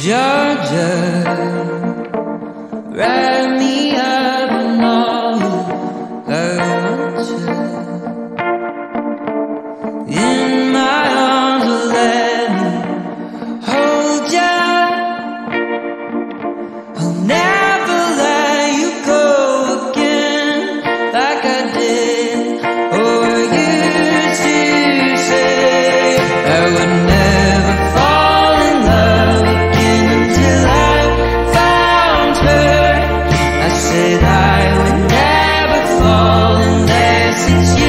Georgia, wrap unless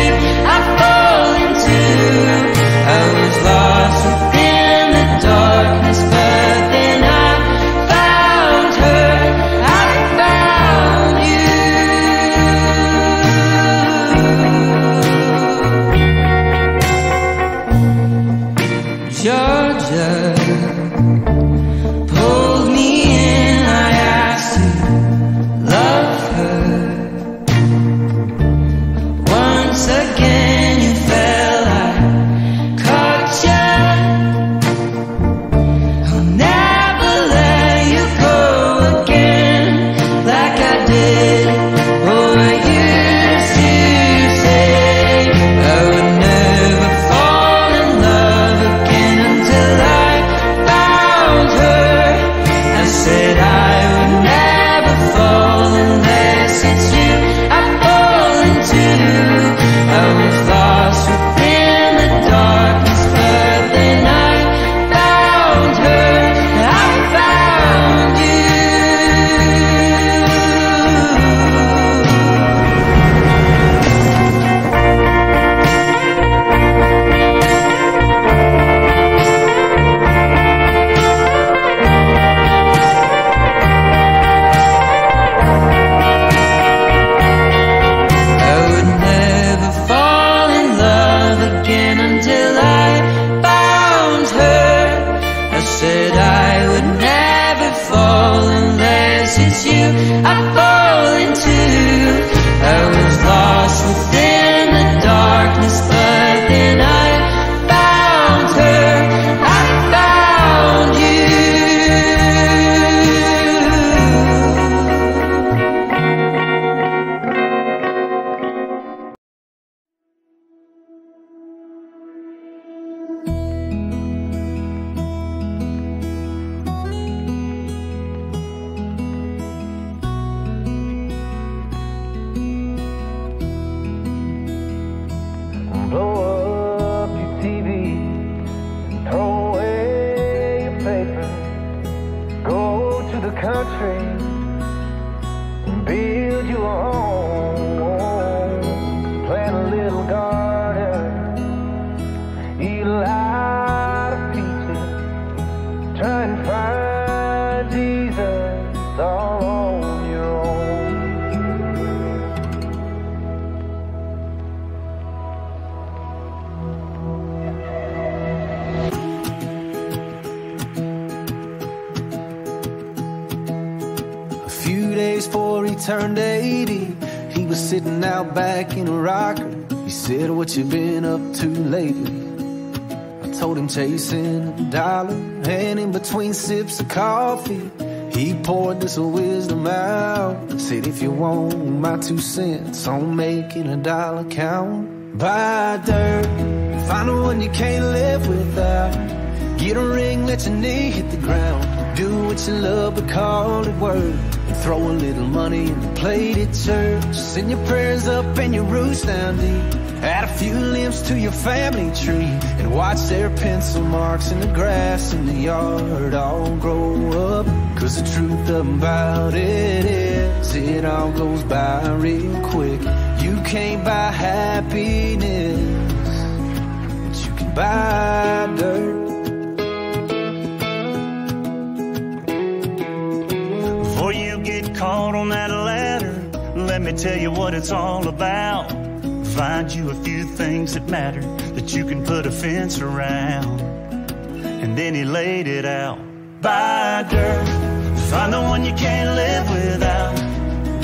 said I would never fall unless it's you build you a home, plant a little garden, eat a lot of peaches, try and find Jesus all turned 80, he was sitting out back in a rocker. He said, What you been up to lately? I told him chasing a dollar, and in between sips of coffee, he poured this wisdom out. Said, If you want my two cents on making a dollar count, buy dirt, find the one you can't live without. Get a ring, let your knee hit the ground. Do what you love, but call it work. Throw a little money in the plate at church. Send your prayers up and your roots down deep. Add a few limbs to your family tree. And watch their pencil marks in the grass in the yard all grow up. Cause the truth about it is, it all goes by real quick. You can't buy happiness, but you can buy dirt. Tell you what it's all about. Find you a few things that matter that you can put a fence around. And then he laid it out. Buy dirt, find the one you can't live without.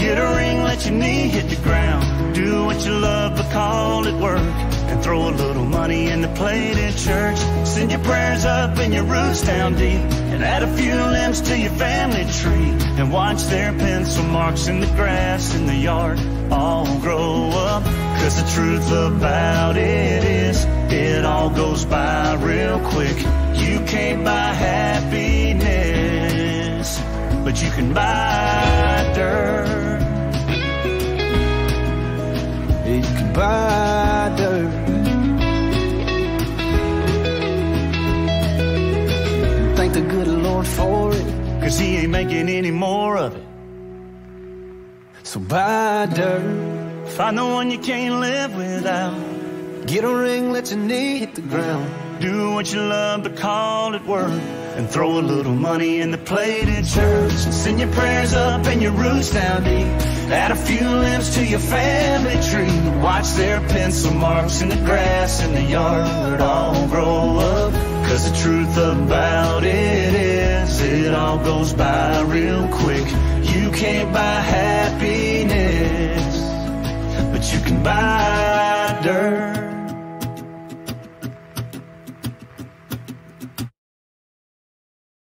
Get a ring, let your knee hit the ground. Do what you love, but call it work. And throw a little money in the plate in church. Send your prayers up and your roots down deep. And add a few limbs to your family tree. And watch their pencil marks in the grass in the yard all grow up. Cause the truth about it is, it all goes by real quick. You can't buy happiness, but you can buy Dirt. Thank the good Lord for it. Cause he ain't making any more of it. So dirt. Find the one you can't live without. Get a ring, let your knee hit the ground. Do what you love, but call it work. And throw a little money in the plate in church. Send your prayers up and your roots down deep. Add a few limbs to your family tree. Watch their pencil marks in the grass in the yard all grow up. Cause the truth about it is, it all goes by real quick. You can't buy happiness, but you can buy.